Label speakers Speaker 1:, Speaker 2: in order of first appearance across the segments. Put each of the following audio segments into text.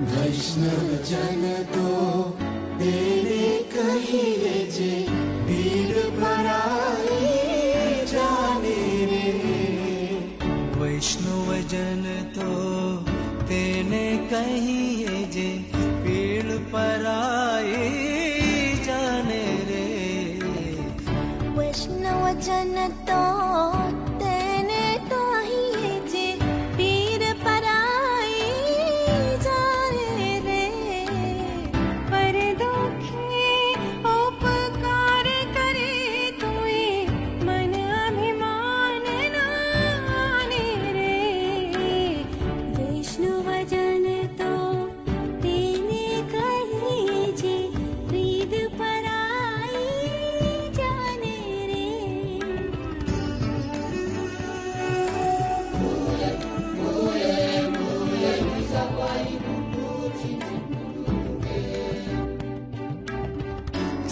Speaker 1: वैष्णव जन तो तेरे कहिए जे पीर पराई जाने रे।
Speaker 2: वैष्णव जन तो तेने कहिए जे पीड़ पराई जाने रे।
Speaker 3: वैष्णव जन तो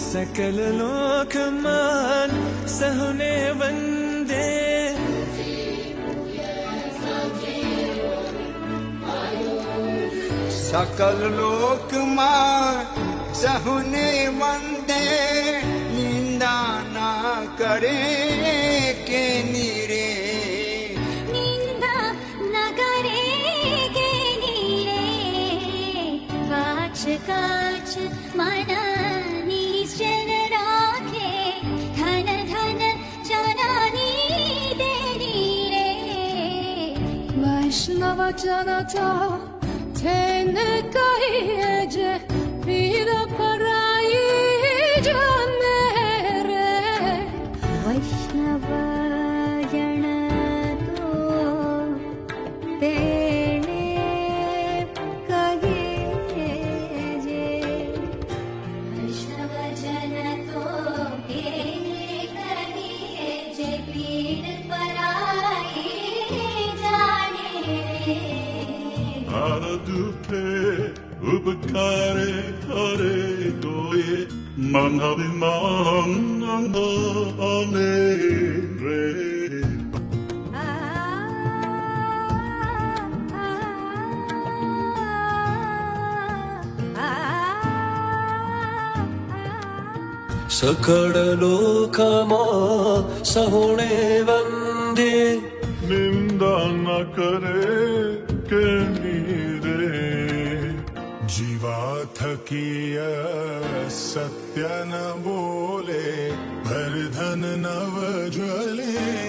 Speaker 2: सकल लोक मान सहने वंदे।
Speaker 4: सकल लोक मां सहुने वंदे। निंदा ना करे के नीरे।
Speaker 3: निंदा नगरे गे नीरे। वाच काच वैष्णव जनता तेन कहिए जे पीर पराई जाने रे वैष्णव जन तो तेने
Speaker 5: दुखे उपकारे करे कोये मन अभिमान आने रे
Speaker 2: सकळ लोकमा सहुणे वंदे
Speaker 5: निंदा न करे के नीरे
Speaker 6: जीवा थकिय सत्य न बोले भर धन नव ज्वले